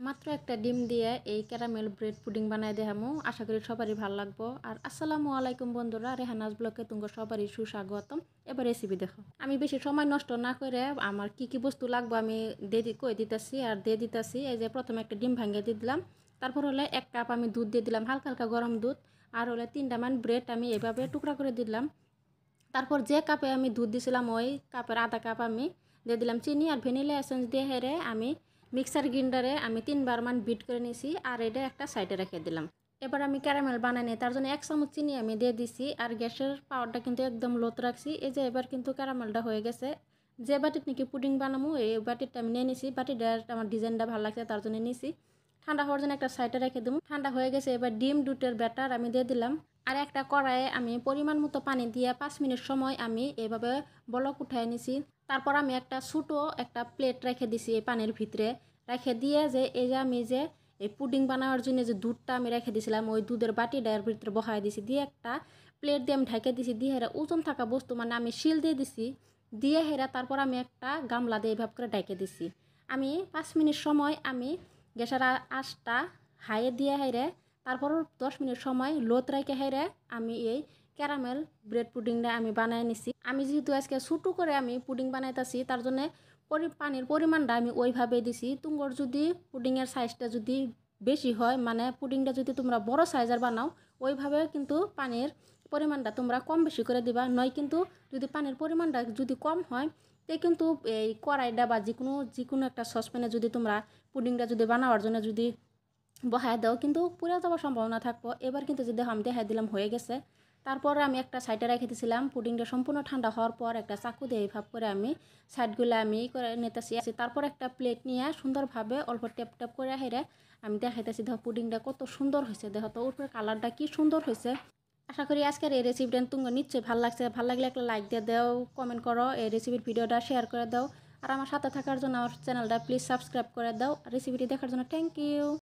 মাত্র একটা ডিম দিয়ে এই ক্যারামেল ব্রেড পুডিং বানাই দেখামু। আশা করি সবারই ভালো লাগবো। আর আসসালামু আলাইকুম বন্ধুরা রেহানাজ ব্লকে তোমার সবারই সুস্বাগতম। এবার রেসিপি দেখো। আমি বেশি সময় নষ্ট না করে আমার কি কি বস্তু লাগবে আমি দিয়ে কই দিতেছি আর দিয়ে দিতেছি। এই যে প্রথমে একটা ডিম ভাঙিয়ে দিয়ে দিলাম। তারপর হলে এক কাপ আমি দুধ দিয়ে দিলাম, হালকা হালকা গরম দুধ। আর হলে তিনটা মান ব্রেড আমি এভাবে টুকরা করে দিলাম। তারপর যে কাপে আমি দুধ দিছিলাম ওই কাপের আধা কাপ আমি দিয়ে দিলাম চিনি আর ভ্যানিলা এসেন্স দিয়ে হেরে আমি মিক্সার গ্রিন্ডারে আমি তিনবার মান বিট করে নিয়েছি আর এটা একটা সাইডে রেখে দিলাম। এবার আমি ক্যারামেল বানাই নিই তার জন্য এক চামচ চিনি আমি দিয়ে দিছি আর গ্যাসের পাওয়ারটা কিন্তু একদম লোত রাখছি। এই যে এবার কিন্তু ক্যারামেলটা হয়ে গেছে। যে বাটির নাকি পুডিং বানাবো এই বাটিরটা আমি নিয়ে নিছি। বাটিটা আমার ডিজাইনটা ভালো লাগছে, তার জন্য নিছি। ঠান্ডা হওয়ার জন্য একটা সাইডে রেখে দেবো ঠান্ডা হয়ে গেছে, এবার ডিম দুটের ব্যাটার আমি দিয়ে দিলাম। আর একটা কড়াইয়ে আমি পরিমাণ মতো পানি দিয়ে পাঁচ মিনিট সময় আমি এভাবে বলক উঠায় নিছি। তারপর আমি একটা ছোটো একটা প্লেট রেখে দিছি এই পানির ভিতরে। রেখে দিয়ে যে এই যে আমি যে এই পুডিং বানানোর জন্য যে দুধটা আমি রেখে দিছিলাম, ওই দুধের বাটিটার ভিতরে বহাই দিছি। দিয়ে একটা প্লেট দিয়ে আমি ঢেকে দিছি। দিয়ে হেরা ওজন থাকা বস্তু মানে আমি শিল দিয়ে দিছি। দিয়ে হেরা তারপর আমি একটা গামলা দিয়ে এভাবে করে ঢেকে দিছি। আমি পাঁচ মিনিট সময় আমি গ্যাসের আঁচটা হাইয়ে দিয়ে হাইরে তারপর দশ মিনিট সময় লোত রেখে হাইরে আমি এই ক্যারামেল ব্রেড পুডিংটা আমি বানাই নিছি। আমি যেহেতু আজকে ছোটো করে আমি পুডিং বানাইতেছি, তার জন্য পরি পানির পরিমাণটা আমি ওইভাবে দিছি। তুঙ্গর যদি পুডিংয়ের সাইজটা যদি বেশি হয় মানে পুডিংটা যদি তোমরা বড় সাইজের বানাও, ওইভাবে কিন্তু পানির পরিমাণটা তোমরা কম বেশি করে দিবা। নয় কিন্তু যদি পানির পরিমাণটা যদি কম হয়, তে কিন্তু এই কড়াইটা বা যে কোনো যে কোনো একটা সসপ্যানে যদি তোমরা পুডিংটা যদি বানাওয়ার জন্য যদি বহায় দাও, কিন্তু পুড়ে যাওয়ার সম্ভাবনা থাকব। এবার কিন্তু যদি আমি দেখাই দিলাম হয়ে গেছে। তারপর আমি একটা সাইডে রেখে দিয়েছিলাম পুডিংটা সম্পূর্ণ ঠান্ডা হওয়ার পর একটা চাকু দিয়ে এইভাব করে আমি সাইডগুলো আমি করে নিতেছি। আছি তারপর একটা প্লেট নিয়ে সুন্দরভাবে অল্প টেপ টেপ করে হেরে আমি দেখাইতেছি, দেখো পুডিংটা কত সুন্দর হয়েছে। দেখো তো উপরে কালারটা কি সুন্দর হয়েছে। আশা করি আজকের এই রেসিপিটা তুমি নিশ্চয়ই ভালো লাগছে। ভালো লাগলে একটা লাইক দিয়ে দাও কমেন্ট করো, এই রেসিপির ভিডিওটা শেয়ার করে দাও। আর আমার সাথে থাকার জন্য আমার চ্যানেলটা প্লিজ সাবস্ক্রাইব করে দাও। রেসিপিটি দেখার জন্য থ্যাংক ইউ